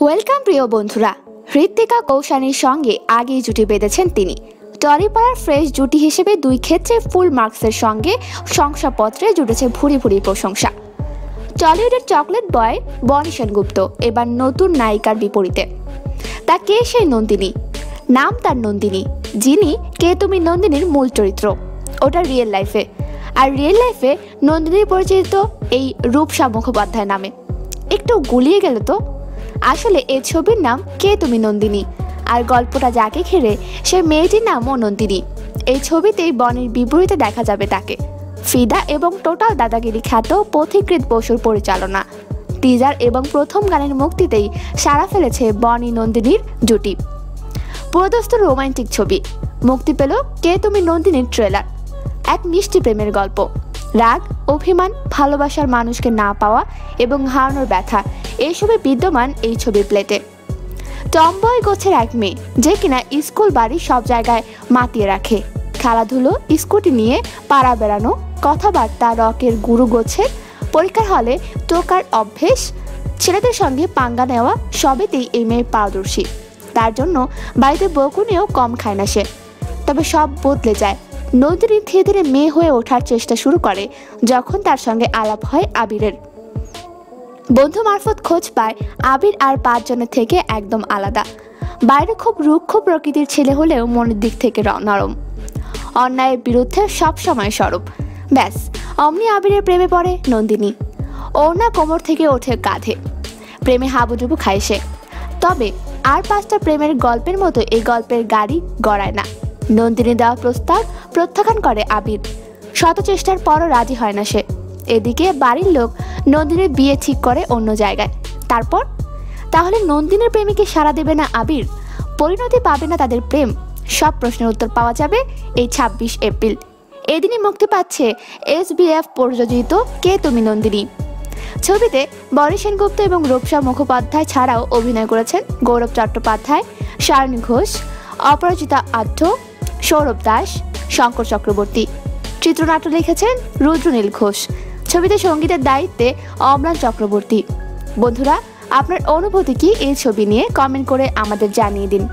Welcome প্রিয় বন্ধুরা, হৃত্বিকা কৌশানীর সঙ্গে আগেই জুটি বেঁধেছেন তিনি। টলিপাড়ার ফ্রেশ জুটি হিসেবে দুই ক্ষেত্রে ফুল মার্কসের সঙ্গে শংসাপত্রে জুটেছে ভুরি ভুরি প্রশংসা। টলিউডের চকলেট বয় বনি সেনগুপ্ত, এবার নতুন নায়িকার বিপরীতে। তা কে সেই নন্দিনী? নাম তার নন্দিনী, যিনি কে তুমি নন্দিনীর মূল চরিত্র? ওটা রিয়েল লাইফে। আর রিয়েল লাইফে নন্দিনী পরিচিত এই রূপসা মুখোপাধ্যায় নামে। একটু গুলিয়ে গেল তো আসলে এই ছবির নাম কে তুমি নন্দিনী? আর গল্পটা যাকে ঘিরে, সে মেয়েটির নামও নন্দিনী। এই ছবিতেই বনের বিপরীতে দেখা যাবে তাকে। ফিদা এবং টোটাল দাদাগিরি খ্যাত পথিকৃত বসুর পরিচালনা। টিজার এবং প্রথম গানের মুক্তিতেই সাড়া ফেলেছে বনি নন্দিনীর জুটি। পুরোদস্ত রোমান্টিক ছবি। মুক্তি পেল কে তুমি নন্দিনীর ট্রেলার। এক মিষ্টি প্রেমের গল্প। রাগ অভিমান, ভালোবাসার মানুষকে না পাওয়া এবং হারানোর ব্যথা এইসবে বিদ্যমান এই ছবির প্লেটে। টম্বয় গোছের এক মেয়ে, যে কিনা স্কুল বাড়ি সব জায়গায় মাতিয়ে রাখে। খেলাধুলো, স্কুটি নিয়ে পাড়া বেড়ানো, কথাবার্তা, রকের গুরু গোছের, পরীক্ষার হলে টোকার অভ্যেস, ছেলেদের সঙ্গে পাঙ্গা নেওয়া, সবেতেই এই মেয়ে পারদর্শী। তার জন্য বাড়িতে বকুনিও কম খায় না সে। তবে সব বদলে যায়। নন্দিনী ধীরে ধীরে মেয়ে হয়ে ওঠার চেষ্টা শুরু করে, যখন তার সঙ্গে আলাপ হয় আবিরের। বন্ধু মারফত খোঁজ পায়, আবির আর পাঁচজনের থেকে একদম আলাদা। বাইরে খুব রুক্ষ প্রকৃতির ছেলে হলেও মনের দিক থেকে নরম। অন্যায়ের বিরুদ্ধে সবসময় সরব। ব্যাস, অমনি আবিরের প্রেমে পড়ে নন্দিনী। ওড়না কোমর থেকে ওঠে কাঁধে প্রেমে হাবুডুবু খায় সে। তবে আর পাঁচটা প্রেমের গল্পের মতো এই গল্পের গাড়ি গড়ায় না। নন্দিনী দেওয়া প্রস্তাব প্রত্যাখ্যান করে আবির। শত চেষ্টার পরও রাজি হয় না সে। এদিকে বাড়ির লোক নন্দিনীর বিয়ে ঠিক করে অন্য জায়গায়। তারপর? তাহলে নন্দিনীর প্রেমিকে সাড়া দেবে না আবির? পরিণতি পাবে না তাদের প্রেম? সব প্রশ্নের উত্তর পাওয়া যাবে এই ছাব্বিশ এপ্রিল। এদিনই মুক্তি পাচ্ছে এস বিএফ প্রযোজিত কে তুমি নন্দিনী? ছবিতে বরি সেনগুপ্ত এবং রূপসা মুখোপাধ্যায় ছাড়াও অভিনয় করেছেন গৌরব চট্টোপাধ্যায় সারণী ঘোষ, অপরাজিতা আঢ্য সৌরভ দাস, শঙ্কর চক্রবর্তী। চিত্রনাট্য লিখেছেন রুদ্রনীল ঘোষ। ছবিতে সঙ্গীতের দায়িত্বে অমলান চক্রবর্তী। বন্ধুরা, আপনার অনুভূতি কি এই ছবি নিয়ে কমেন্ট করে আমাদের জানিয়ে দিন।